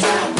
down.